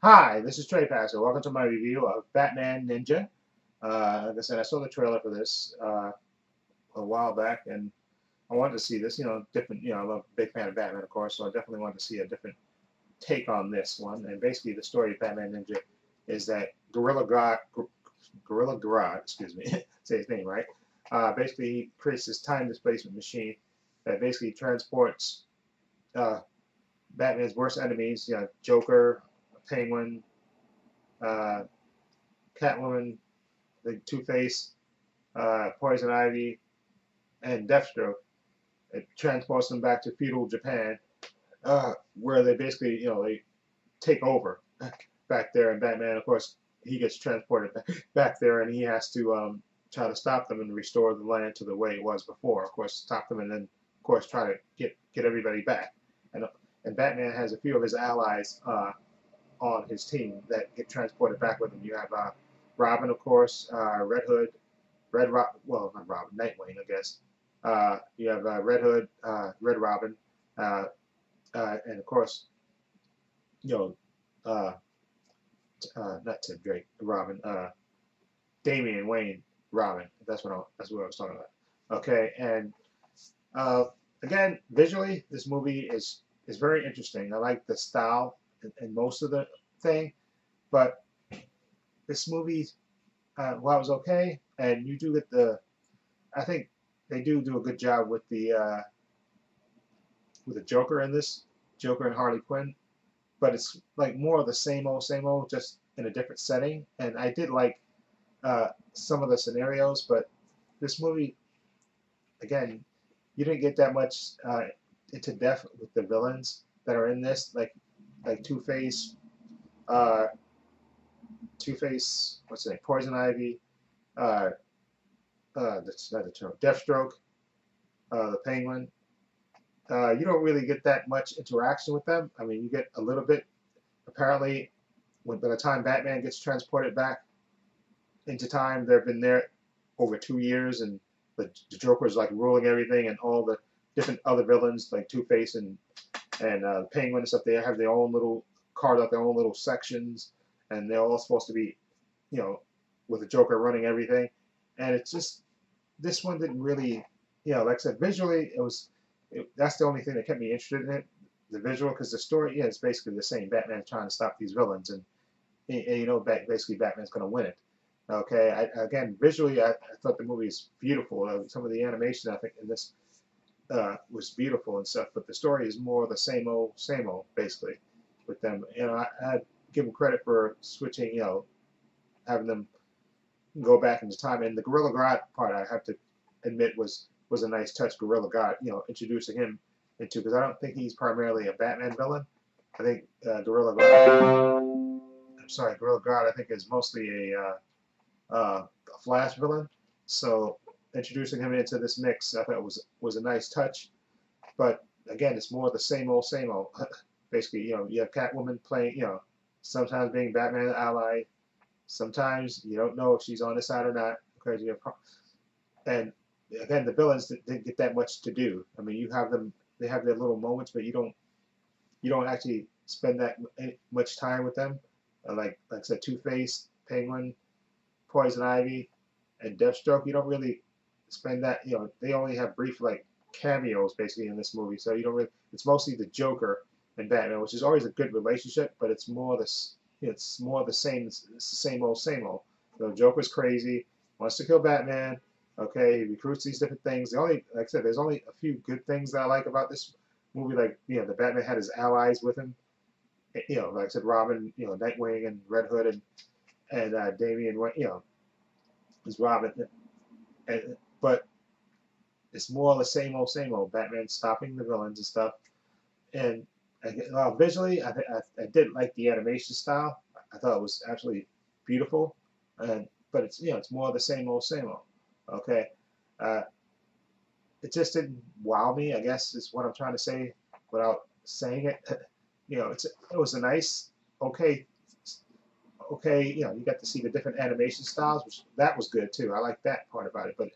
Hi, this is Trepacer. Welcome to my review of Batman Ninja. Uh, like I said, I saw the trailer for this uh, a while back, and I wanted to see this. You know, different. You know, I'm a big fan of Batman, of course, so I definitely wanted to see a different take on this one. And basically, the story of Batman Ninja is that Gorilla God, Gorilla Grodd, excuse me, say his name right. Uh, basically, he creates this time displacement machine that basically transports uh, Batman's worst enemies, you know, Joker, Penguin, uh, Catwoman, the Two Face, uh, Poison Ivy, and Deathstroke. It transports them back to feudal Japan, uh, where they basically, you know, they take over back there. And Batman, of course, he gets transported back there, and he has to um, try to stop them and restore the land to the way it was before. Of course, stop them, and then, of course, try to get get everybody back. And and Batman has a few of his allies. Uh, on his team that get transported back with him. You have uh, Robin, of course, uh, Red Hood, Red Rob, well, not Robin, Nightwing, I guess. Uh, you have uh, Red Hood, uh, Red Robin, uh, and of course, you know, not Tim Drake, Robin, Damian Wayne, Robin. That's what I, that's what I was talking about. Okay, and again, visually, this movie is is very interesting. I like the style and most of the thing. But this movie, uh, while was okay, and you do get the, I think they do do a good job with the uh, with the Joker in this, Joker and Harley Quinn. But it's like more of the same old, same old, just in a different setting. And I did like uh, some of the scenarios, but this movie, again, you didn't get that much uh, into depth with the villains that are in this. Like like Two Face, uh, Two Face, what's the name? Poison Ivy, uh, uh, that's not the term. Deathstroke, uh, the Penguin. Uh, you don't really get that much interaction with them. I mean, you get a little bit. Apparently, when by the time Batman gets transported back into time, they've been there over two years, and the, the Joker's like ruling everything, and all the different other villains like Two Face and and uh, Penguin and stuff. They have their own little carved out their own little sections, and they're all supposed to be, you know, with the Joker running everything. And it's just this one didn't really, you know, like I said, visually it was. It, that's the only thing that kept me interested in it, the visual, because the story, yeah, it's basically the same. Batman trying to stop these villains, and, and you know, basically Batman's going to win it. Okay, I, again, visually, I, I, thought the movie is beautiful. Uh, some of the animation, I think, in this uh, was beautiful and stuff, but the story is more the same old, same old, basically, with them. Know, I, I give them credit for switching, you know, having them go back into time. And the Gorilla God part, I have to admit, was was a nice touch. Gorilla God, you know, introducing him into because I don't think he's primarily a Batman villain. I think uh, Gorilla God. I'm sorry, Gorilla God. I think is mostly a, uh, uh, a Flash villain. So introducing him into this mix, I thought was was a nice touch. But again, it's more the same old, same old. Basically, you know, you have Catwoman playing, you know, sometimes being Batman's ally. Sometimes you don't know if she's on his side or not because you have, and again, the villains didn't get that much to do. I mean, you have them; they have their little moments, but you don't, you don't actually spend that much time with them. Uh, like, like I said, Two Face, Penguin, Poison Ivy, and Deathstroke. You don't really spend that, you know, they only have brief, like, cameos, basically, in this movie, so you don't really, it's mostly the Joker and Batman, which is always a good relationship, but it's more this, it's more the same, it's the same old, same old. You know, Joker's crazy, wants to kill Batman, okay, he recruits these different things. The only, like I said, there's only a few good things that I like about this movie, like, you know, the Batman had his allies with him, eh, you know, like I said, Robin, you know, Nightwing and Red Hood and, and uh, Damian, you know, is Robin, and but it's more the same old, same old. Batman stopping the villains and stuff. And uh, visually, I, I, I did like the animation style. I thought it was actually beautiful. And but it's you know it's more the same old, same old. Okay. Uh, it just didn't wow me. I guess is what I'm trying to say without saying it. you know, it's it was a nice, okay, okay. You know, you got to see the different animation styles, which that was good too. I like that part about it. But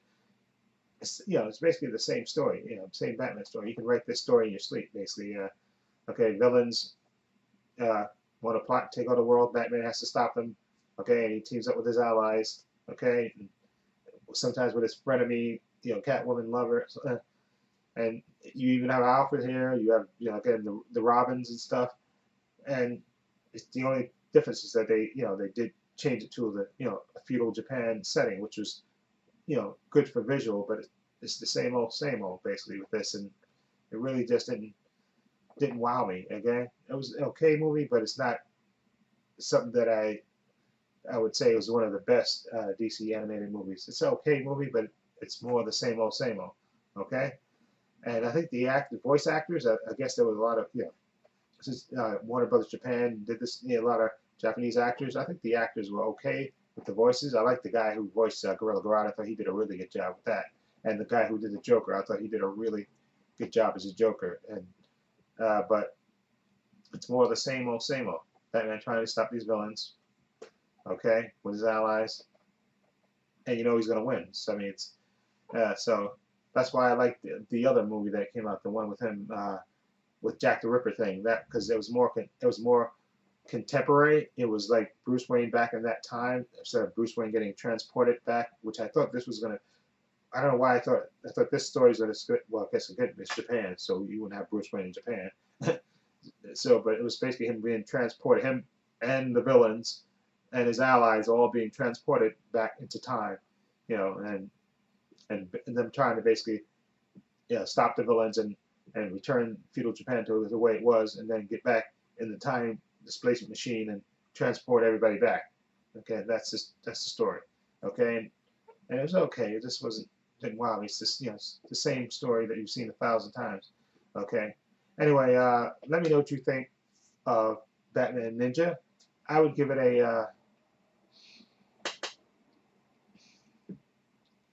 you know, it's basically the same story, you know, same Batman story. You can write this story in your sleep, basically. Uh, okay, villains, uh, want to plot take over the world. Batman has to stop them. Okay, and he teams up with his allies. Okay, and sometimes with his frenemy, you know, Catwoman lover. Uh, and you even have Alfred here. You have, you know, again the the Robins and stuff. And it's the only difference is that they, you know, they did change it to the, you know, a feudal Japan setting, which was, you know, good for visual, but it's the same old, same old basically with this, and it really just didn't didn't wow me. Again, it was an okay movie, but it's not something that I I would say was one of the best uh, DC animated movies. It's an okay movie, but it's more the same old, same old. Okay, and I think the act, the voice actors, I, I guess there was a lot of you know, since uh, Warner Brothers Japan did this, you know, a lot of Japanese actors. I think the actors were okay with the voices. I like the guy who voiced uh, Gorilla Grodd. I thought he did a really good job with that. And the guy who did the Joker, I thought he did a really good job as a Joker. And uh, but it's more of the same old, same old. Batman trying to stop these villains, okay, with his allies, and you know he's gonna win. So I mean, it's uh, so that's why I like the, the other movie that came out, the one with him uh, with Jack the Ripper thing. That because it was more it was more contemporary. It was like Bruce Wayne back in that time instead of Bruce Wayne getting transported back, which I thought this was gonna. I don't know why I thought I thought this story is gonna well I guess it's Japan, so you wouldn't have Bruce Wayne in Japan. so, but it was basically him being transported, him and the villains and his allies all being transported back into time, you know, and and, and them trying to basically, you know, stop the villains and and return feudal Japan to the way it was, and then get back in the time displacement machine and transport everybody back. Okay, that's just that's the story. Okay, and, it was okay. It just wasn't didn't wow me. It's just you know it's the same story that you've seen a thousand times. Okay. Anyway, uh, let me know what you think of Batman Ninja. I would give it a. Uh,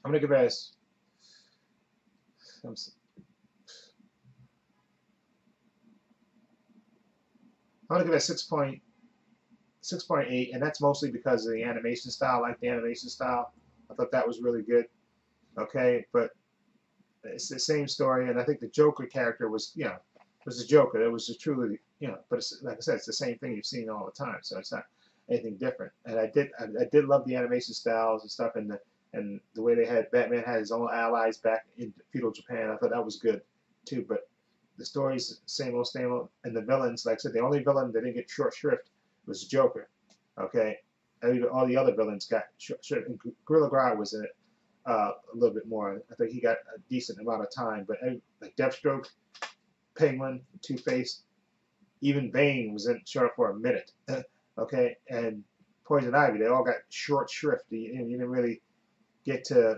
I'm gonna give it a. I'm, I'm gonna give it a 6.6.8, 6.8, and that's mostly because of the animation style. I like the animation style. I thought that was really good. Okay, but it's the same story, and I think the Joker character was, you know, was a Joker. It was just truly, you know, but it's, like I said, it's the same thing you've seen all the time, so it's not anything different. And I did, I, I did love the animation styles and stuff, and the and the way they had Batman had his own allies back in feudal Japan. I thought that was good too. But the stories, same old, same old, and the villains, like I said, the only villain that didn't get short shrift was Joker. Okay, all the other villains got short shrift. And Gorilla Grodd was in it uh, a little bit more. I think he got a decent amount of time. But like Deathstroke, Penguin, Two Face, even Bane was in short for a minute. okay, and Poison Ivy, they all got short shrift. You, you didn't really get to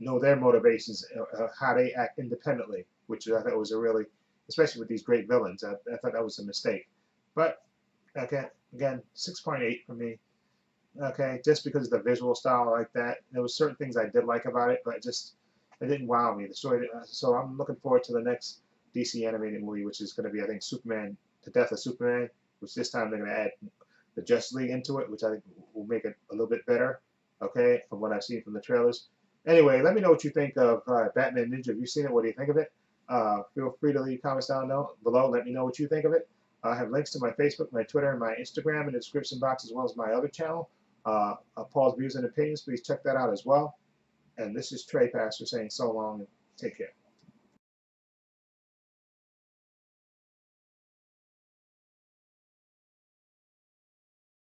know their motivations, uh, how they act independently, which I thought was a really, especially with these great villains, I, I thought that was a mistake. But okay, again, 6.8 for me okay, just because of the visual style like that. There was certain things I did like about it, but it just it didn't wow me. The story. Uh, so I'm looking forward to the next DC animated movie, which is going to be I think Superman, The Death of Superman, which this time they're going to add the Justice League into it, which I think will make it a little bit better. Okay, from what I've seen from the trailers. Anyway, let me know what you think of uh, Batman Ninja. Have you seen it? What do you think of it? Uh, feel free to leave comments down below. Let me know what you think of it. I have links to my Facebook, my Twitter, and my Instagram in the description box, as well as my other channel uh, Paul's Views and Opinions. Please check that out as well. And this is Trepacer saying so long and take care.